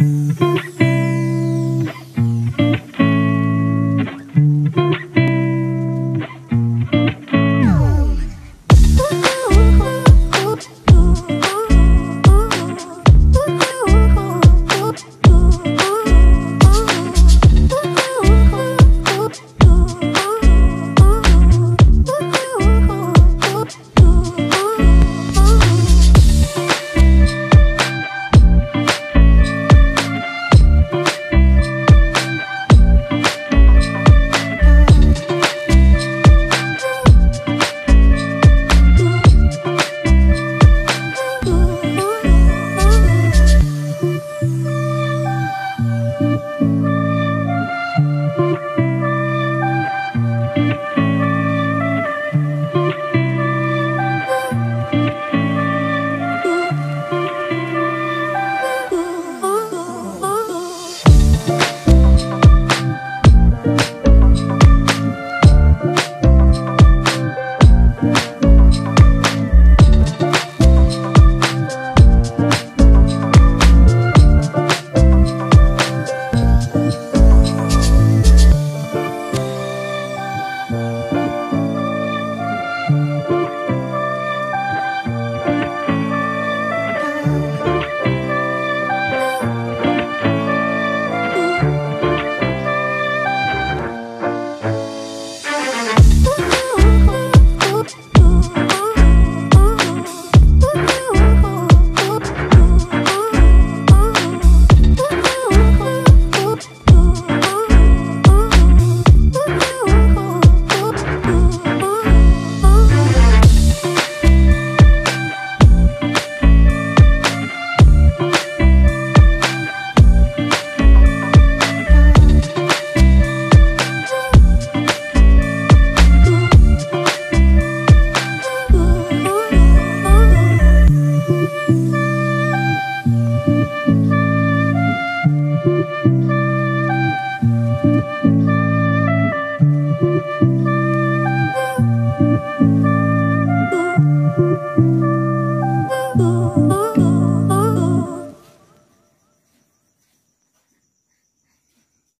Thank Bye.